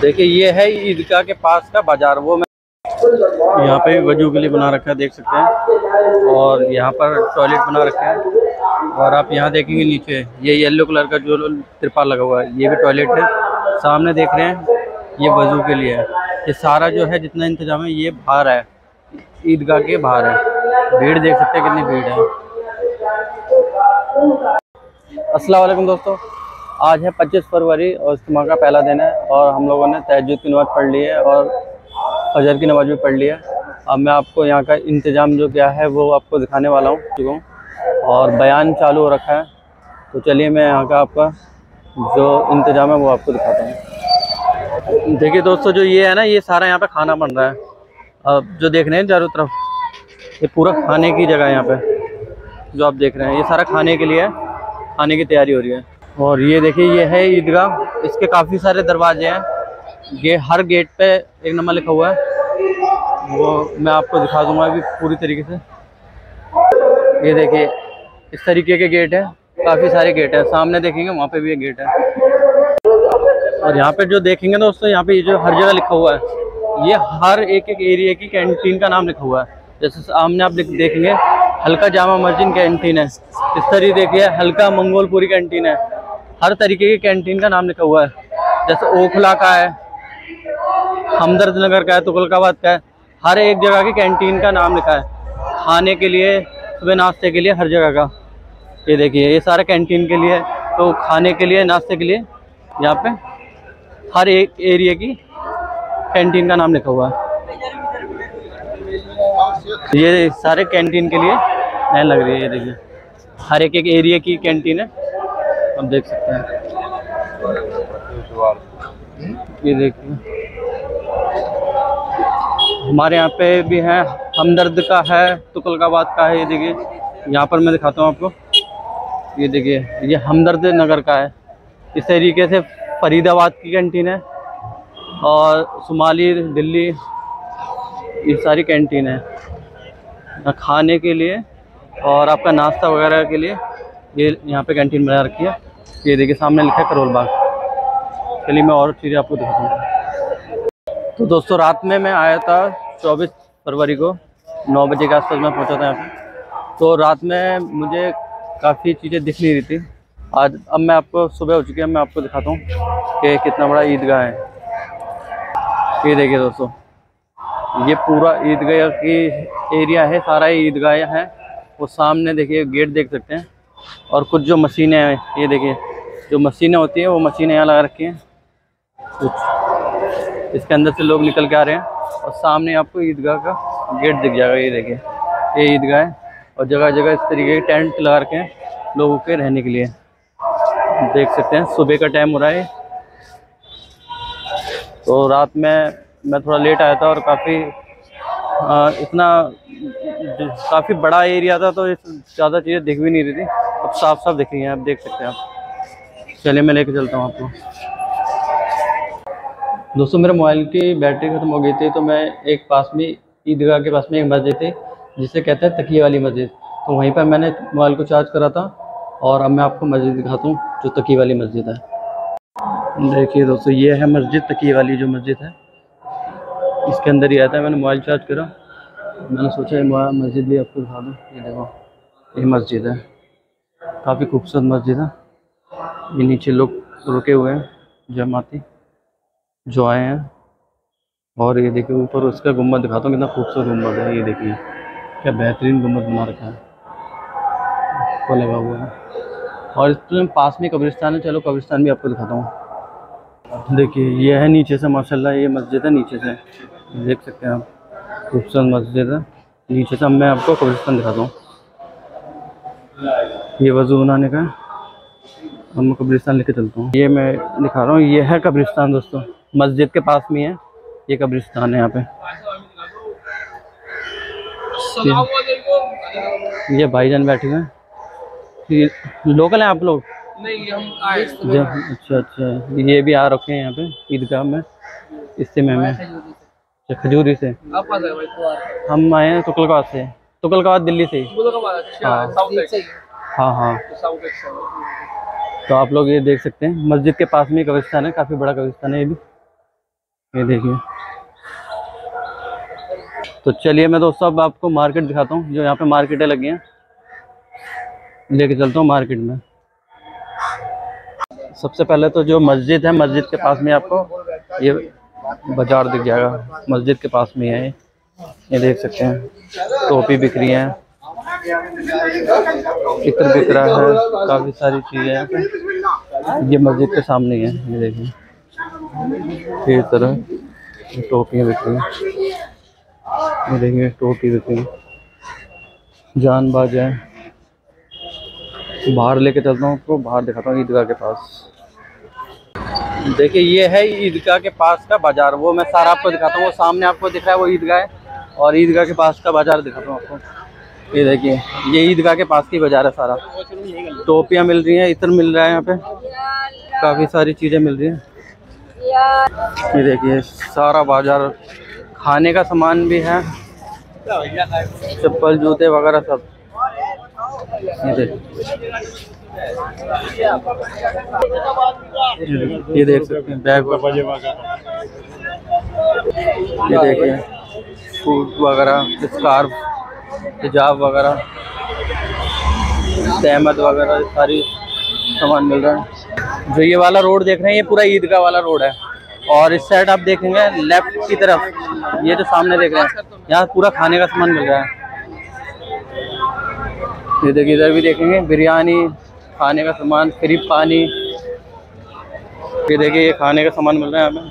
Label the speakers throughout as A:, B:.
A: देखिए, ये है ईदगाह के पास का बाज़ार, वो मैं यहाँ पे वज़ू के लिए बना रखा है, देख सकते हैं। और यहाँ पर टॉयलेट बना रखा है। और आप यहाँ देखेंगे नीचे, ये येलो कलर का जो तिरपाल लगा हुआ है, ये भी टॉयलेट है। सामने देख रहे हैं, ये वज़ू के लिए है। ये सारा जो है, जितना इंतज़ाम है, ये बाहर है। ईदगाह के बाहर है। भीड़ देख सकते हैं, कितनी भीड़ है। अस्सलाम दोस्तों। आज है 25 फरवरी और इज्तम का पहला दिन है और हम लोगों ने तहजद की नमाज़ पढ़ ली है और फजर की नमाज़ भी पढ़ ली है। अब मैं आपको यहाँ का इंतज़ाम जो क्या है वो आपको दिखाने वाला हूँ। और बयान चालू हो रखा है। तो चलिए मैं यहाँ का आपका जो इंतज़ाम है वो आपको दिखाता हूँ। देखिए दोस्तों, जो ये है ना, ये सारा यहाँ पर खाना बन रहा है। अब जो देख रहे हैं चारों तरफ़, ये पूरा खाने की जगह है यहाँ पर जो आप देख रहे हैं। ये सारा खाने के लिए है। खाने की तैयारी हो रही है। और ये देखिए, ये है ईदगाह। इसके काफ़ी सारे दरवाजे हैं। ये हर गेट पे एक नंबर लिखा हुआ है। वो मैं आपको दिखा दूँगा अभी पूरी तरीके से। ये देखिए, इस तरीके के गेट है। काफ़ी सारे गेट है। सामने देखेंगे, वहाँ पे भी एक गेट है। और यहाँ पे जो देखेंगे ना दोस्तों, यहाँ पे ये जो हर जगह लिखा हुआ है, ये हर एक एक एरिया की कैंटीन का नाम लिखा हुआ है। जैसे सामने आप देखेंगे, हल्का जामा मस्जिद कैंटीन है। इस तरीके देखिए, हल्का मंगोलपुरी कैंटीन है। हर तरीके की कैंटीन का नाम लिखा हुआ है। जैसे ओखला का है हमदर्द नगर का है, तुगलकाबाद का है, हर एक जगह की कैंटीन का नाम लिखा है। खाने के लिए, सुबह नाश्ते के लिए हर जगह का। ये देखिए, ये सारा कैंटीन के लिए तो खाने के लिए, नाश्ते के लिए, यहाँ पे हर एक एरिया की कैंटीन का नाम लिखा हुआ है। ये सारे कैंटीन के लिए नए लग रही है, ये देखिए। हर एक एक एरिया की कैंटीन है। आप देख सकते हैं। ये देखिए। हमारे यहाँ पे भी है, हमदर्द का है, तुकलकाबाद का है, ये देखिए। यहाँ पर मैं दिखाता हूँ आपको। ये देखिए, ये हमदर्द नगर का है। इस तरीके से फरीदाबाद की कैंटीन है और शुमाली दिल्ली, ये सारी कैंटीन है। खाने के लिए और आपका नाश्ता वगैरह के लिए ये यहाँ पे कैंटीन बना रखी है। ये देखिए, सामने लिखा है करोल बाग। चलिए मैं और चीज़ें आपको दिखाता हूँ। तो दोस्तों, रात में मैं आया था 24 फरवरी को 9 बजे के आसपास मैं पहुँचा था यहाँ पे। तो रात में मुझे काफ़ी चीज़ें दिख नहीं रही थी। आज, अब मैं आपको, सुबह हो चुकी है, मैं आपको दिखाता हूँ कि कितना बड़ा ईदगाह है। ये देखिए दोस्तों, ये पूरा ईदगाह की एरिया है, सारा ही ईदगाह है। वो सामने देखिए, गेट देख सकते हैं। और कुछ जो मशीनें हैं, ये देखिए। जो मशीनें होती हैं, वो मशीनें यहाँ लगा रखी हैं। कुछ इसके अंदर से लोग निकल के आ रहे हैं और सामने आपको ईदगाह का गेट दिख जाएगा, ये देखिए। ये ईदगाह है और जगह जगह इस तरीके के टेंट लगा रखे हैं लोगों के रहने के लिए। देख सकते हैं, सुबह का टाइम हो रहा है तो रात में मैं थोड़ा लेट आया था और काफ़ी इतना काफ़ी बड़ा एरिया था तो ज़्यादा चीज़ें दिख भी नहीं रही थी। अब साफ़ साफ़ दिख रही हैं, आप देख सकते हैं आप। चलिए मैं लेके चलता हूँ आपको। दोस्तों, मेरे मोबाइल की बैटरी ख़त्म हो गई थी तो मैं एक पास में, ईदगाह के पास में एक मस्जिद थी, जिसे कहते हैं तकिए वाली मस्जिद। तो वहीं पर मैंने मोबाइल को चार्ज करा था, और अब मैं आपको मस्जिद दिखाता हूँ, जो तकी वाली मस्जिद है। देखिए दोस्तों, ये है मस्जिद तकी वाली जो मस्जिद है। इसके अंदर ही आता है, मैंने मोबाइल चार्ज करा। मैंने सोचा मस्जिद भी आपको दिखा दूँ। ये देखो, ये मस्जिद है। काफ़ी खूबसूरत मस्जिद है। ये नीचे लोग रुके हुए हैं जमाती जो आए हैं। और ये देखिए, ऊपर उसका गुंबद दिखाता हूँ, कितना खूबसूरत गुंबद है। ये देखिए, क्या बेहतरीन गुंबद बना रखा है। को लगा हुआ है। और इसमें पास में कब्रिस्तान है। चलो, कब्रिस्तान भी आपको दिखाता हूँ। देखिए, ये है नीचे से, माशाल्लाह, ये मस्जिद है नीचे से। देख सकते हैं आप, खूबसूरत मस्जिद है। नीचे से मैं आपको कब्रिस्तान दिखाता हूँ। ये वज़ू बनाने का अब मैं कब्रिस्तान लेके चलता हूँ। ये मैं दिखा रहा हूँ। ये है कब्रिस्तान दोस्तों। मस्जिद के पास में है। ये कब्रिस्तान है यहाँ पे। ये, भाईजान बैठे हुए हैं। लोकल हैं आप लोग?
B: नहीं हम आए
A: अच्छा अच्छा। ये भी आ रखे हैं यहाँ पे ईदगाह में। इससे मैं मैं। अच्छा खजूरी से।
B: आप कहाँ से आए भाई
A: हम आए हैं तुकलकाबाद से। तुकलकाबाद दिल्ली से हाँ।
B: बोलो कब आए? अच्छा
A: हाँ। तो आप लोग ये देख सकते हैं। मस्जिद के पास में कब्रिस्तान है, काफ़ी बड़ा कब्रिस्तान है ये भी। ये देखिए। तो चलिए मैं दोस्तों अब आपको मार्केट दिखाता हूँ, जो यहाँ पे मार्केटें लगी हैं। लेके चलता हूँ मार्केट में। सबसे पहले तो जो मस्जिद है, मस्जिद के पास में आपको ये बाज़ार दिख जाएगा। मस्जिद के पास में है ये। देख सकते हैं, टोपी बिक रही है। इत्र बिक रहा है, काफ़ी सारी चीज़ें ये मस्जिद के सामने है ये देखिए। ये तरह टोपियाँ बिक रही हैं। देखिए, टोपी बिक रही जान बाज है। बाहर लेके चलता हूँ आपको बाहर दिखाता हूँ, ईदगाह के पास। देखिए, ये है ईदगाह के पास का बाज़ार। वो मैं सारा आपको दिखाता हूँ, वो सामने आपको दिख रहा है, वो ईदगाह है। और ईदगाह के पास का बाज़ार दिखाता हूँ आपको। ये देखिए, ये ईदगाह के पास की बाज़ार है सारा। टोपियाँ मिल रही हैं, इत्र मिल रहा है यहाँ पे। काफ़ी सारी चीज़ें मिल रही हैं। ये देखिए, सारा बाज़ार, खाने का सामान भी है। चप्पल, जूते वगैरह सब। ये देखिए ये देख सकते हैं, बैग ये देखिए, सूट वगैरह, स्कार्फ। हिजाब वगैरह सहमत वगैरह सारी सामान मिल रहा है। जो ये वाला रोड देख रहे हैं, ये पूरा ईदगाह वाला रोड है। और इस साइड आप देखेंगे लेफ़्ट की तरफ़, ये जो सामने देख रहे हैं, यहाँ पूरा खाने का सामान मिल रहा है। ये देखिए, इधर भी देखेंगे, बिरयानी, खाने का सामान, फ्री पानी। ये देखिए, ये खाने का सामान मिल रहा है हमें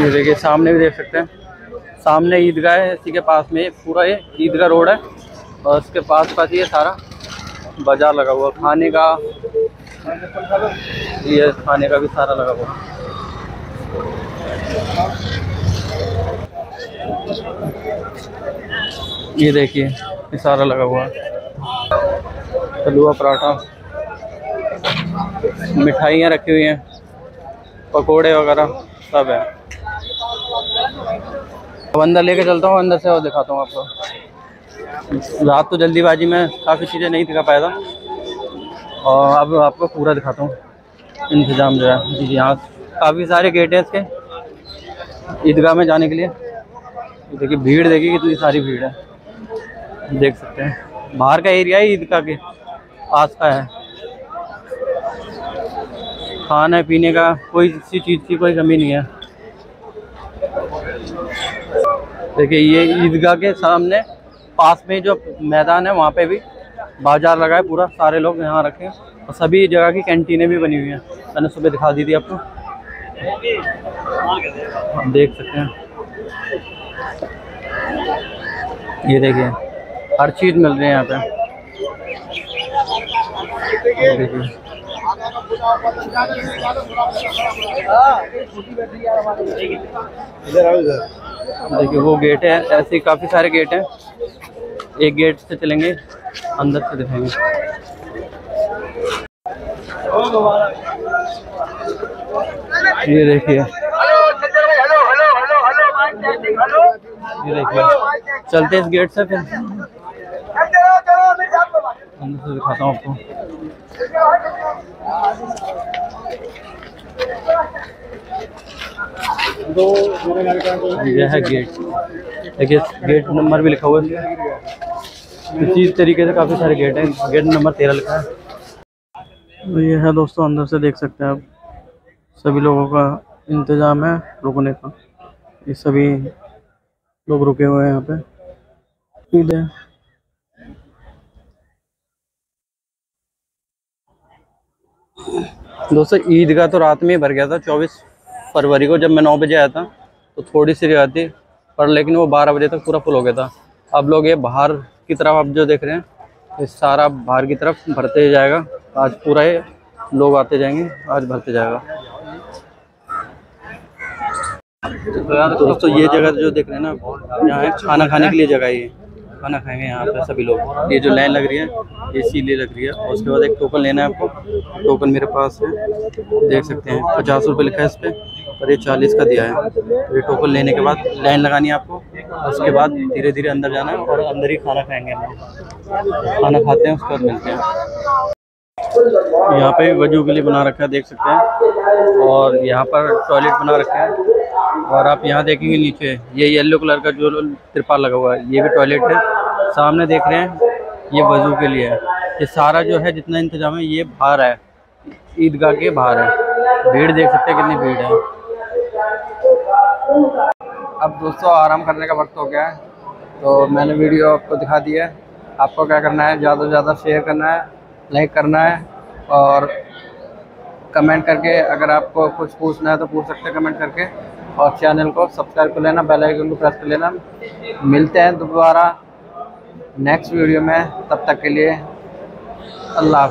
A: ये देखिए, सामने भी देख सकते हैं। सामने ईदगाह है, इसी के पास में पूरा ये ईदगाह रोड है और उसके पास पास ये सारा बाज़ार लगा हुआ खाने का, ये खाने का भी सारा लगा हुआ ये देखिए, ये सारा लगा हुआ हलवा पराठा। मिठाइयाँ रखी हुई हैं। पकोड़े वगैरह, सब है। अब अंदर लेके चलता हूँ, अंदर से और दिखाता हूँ आपको। रात तो जल्दीबाजी में काफ़ी चीज़ें नहीं दिखा पाया था। और अब आपको पूरा दिखाता हूँ। इंतज़ाम जो है, जी यहाँ काफ़ी सारे गेट हैं इसके। ईदगाह में जाने के लिए। देखिए, भीड़ देखिए, कितनी सारी भीड़ है। देख सकते हैं। बाहर का एरिया है ईदगाह के। पास का है। खाने पीने का कोई किसी चीज़ की कोई कमी नहीं है। देखिए, ये ईदगाह के सामने पास में जो मैदान है, वहाँ पे भी बाज़ार लगा है पूरा, सारे लोग यहाँ रखे हैं। और सभी जगह की कैंटीनें भी बनी हुई हैं। मैंने सुबह दिखा दी थी आपको। आप देख सकते हैं। ये देखिए, हर चीज़ मिल रही है यहाँ पे। देखिए देखिए, वो गेट है, ऐसे काफ़ी सारे गेट हैं। एक गेट से चलेंगे, अंदर से दिखाएँगे। ये देखिए। ये देखिए। चलते इस गेट से फिर। अंदर से दिखाता हूँ आपको यह है गेट देखिए गेट नंबर भी लिखा हुआ है। इसी तरीके से काफ़ी सारे गेट हैं। गेट नंबर तेरह लिखा है। तो ये है दोस्तों अंदर से देख सकते हैं आप। सभी लोगों का इंतज़ाम है रुकने का। ये सभी लोग रुके हुए हैं यहाँ पे। ईद है दोस्तों, ईद का तो रात में ही भर गया था, चौबीस फरवरी को जब मैं नौ बजे आया था तो थोड़ी सी जगह थी, पर लेकिन वो बारह बजे तक पूरा फुल हो गया था। अब लोग ये बाहर की तरफ़ आप जो देख रहे हैं, ये सारा बाहर की तरफ़ भरते जाएगा। आज पूरा ये लोग आते जाएँगे, आज भरते जाएगा। तो दोस्तों, ये जगह जो देख रहे हैं ना, यहाँ है खाना खाने के लिए जगह है ये। खाना खाएँगे यहाँ पर सभी लोग। ये जो लाइन लग रही है इसीलिए लग रही है। और उसके बाद एक टोकन लेना है आपको। टोकन मेरे पास है। देख सकते हैं। पचास रुपये लिखा है इस पर और ये चालीस का दिया है। तो ये टोकन लेने के बाद लाइन लगानी है आपको। उसके बाद धीरे धीरे अंदर जाना है और अंदर ही खाना खाएँगे हम लोग। खाना खाते हैं, उसके बाद मिलते हैं। यहाँ पे वज़ू के लिए बना रखा है, देख सकते हैं। और यहाँ पर टॉयलेट बना रखा है। और आप यहाँ देखेंगे नीचे, ये येलो कलर का जो तिरपाल लगा हुआ है, ये भी टॉयलेट है। सामने देख रहे हैं, ये वज़ू के लिए है। ये सारा जो है, जितना इंतज़ाम है, ये बाहर है। ईदगाह के बाहर है। भीड़ देख सकते हैं कितनी भीड़ है। अब दोस्तों, आराम करने का वक्त हो गया है। तो मैंने वीडियो आपको दिखा दिया है। आपको क्या करना है, ज़्यादा से ज़्यादा शेयर करना है लाइक करना है और कमेंट करके अगर आपको कुछ पूछना है तो पूछ सकते हैं कमेंट करके। और चैनल को सब्सक्राइब कर लेना बेल आइकन को प्रेस कर लेना। मिलते हैं दोबारा नेक्स्ट वीडियो में, तब तक के लिए अल्लाह